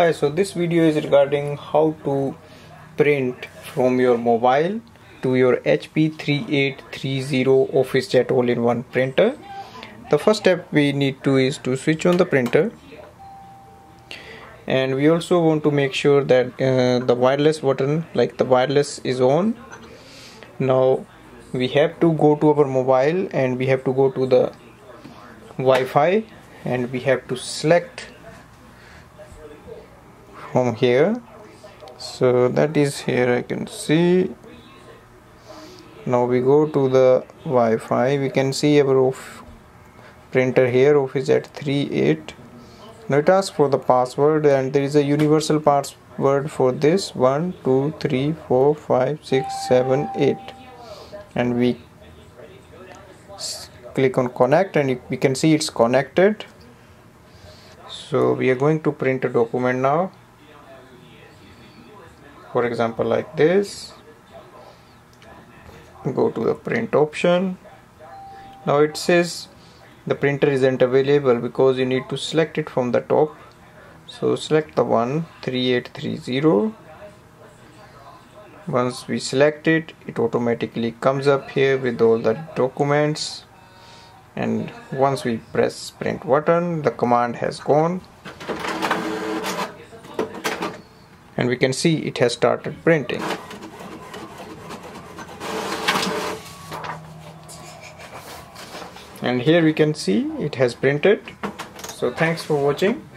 Hi, so this video is regarding how to print from your mobile to your HP 3830 OfficeJet all-in-one printer. The first step we need to is to switch on the printer and we also want to make sure that uh, the wireless button like the wireless is on. Now we have to go to our mobile and we have to go to the Wi-Fi and we have to select from here. So that is here I can see. Now we go to the Wi-Fi. We can see our printer here OfficeJet 38 now it asks for the password and there is a universal password for this. 1 2 3 4 5 6 7 8 and we click on connect and we can see it's connected. So we are going to print a document now for example like this. Go to the print option. Now it says the printer isn't available because you need to select it from the top. So select the one 3830 once we select it it automatically comes up here with all the documents. And once we press print button the command has gone and we can see it has started printing. And here we can see it has printed. So thanks for watching